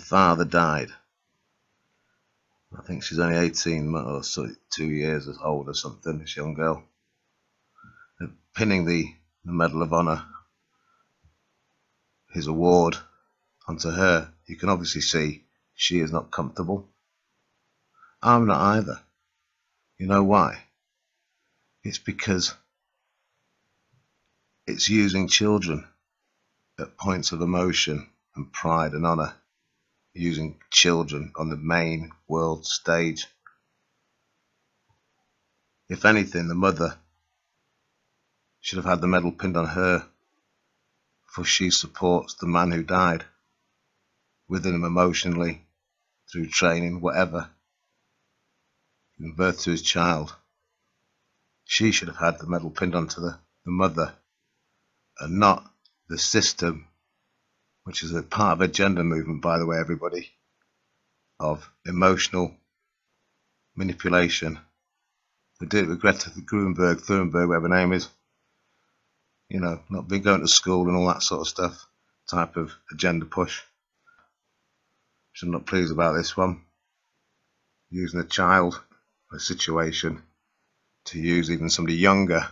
the father died. I think she's only 18 or so, two years old or something, this young girl. They're pinning the, the Medal of Honor, his award, onto her. You can obviously see she is not comfortable. I'm not either. You know why? It's because it's using children at points of emotion and pride and honour using children on the main world stage. If anything, the mother should have had the medal pinned on her, for she supports the man who died within him emotionally, through training, whatever, giving birth to his child. She should have had the medal pinned onto the, the mother and not the system which is a part of a gender movement, by the way, everybody, of emotional manipulation. They did it with Greta Thunberg, Thunberg, whatever her name is. You know, not being going to school and all that sort of stuff, type of agenda push. Which I'm not pleased about this one. Using a child, a situation, to use even somebody younger,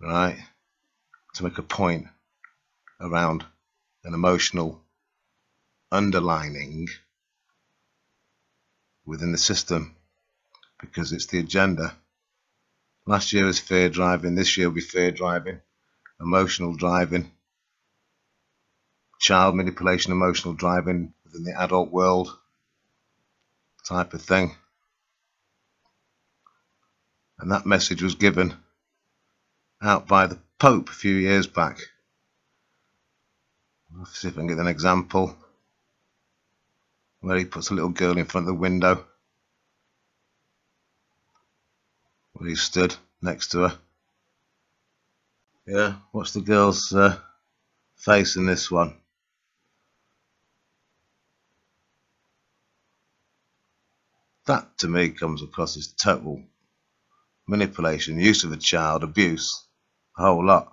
right, to make a point around an emotional underlining within the system because it's the agenda. Last year was fear driving, this year will be fear driving, emotional driving, child manipulation, emotional driving within the adult world type of thing. And that message was given out by the Pope a few years back. Let's see if I can get an example where he puts a little girl in front of the window where he stood next to her. Yeah, what's the girl's uh, face in this one? That to me comes across as total manipulation, use of a child, abuse, a whole lot.